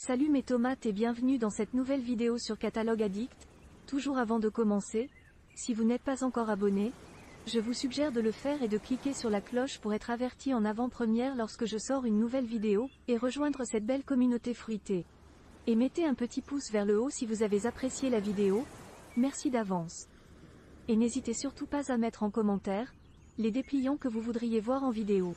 Salut mes tomates et bienvenue dans cette nouvelle vidéo sur Catalogue Addict. Toujours avant de commencer, si vous n'êtes pas encore abonné, je vous suggère de le faire et de cliquer sur la cloche pour être averti en avant-première lorsque je sors une nouvelle vidéo, et rejoindre cette belle communauté fruitée. Et mettez un petit pouce vers le haut si vous avez apprécié la vidéo, merci d'avance. Et n'hésitez surtout pas à mettre en commentaire, les dépliants que vous voudriez voir en vidéo.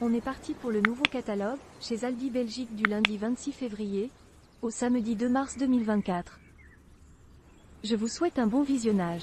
On est parti pour le nouveau catalogue, chez Aldi Belgique du lundi 26 février, au samedi 2 mars 2024. Je vous souhaite un bon visionnage.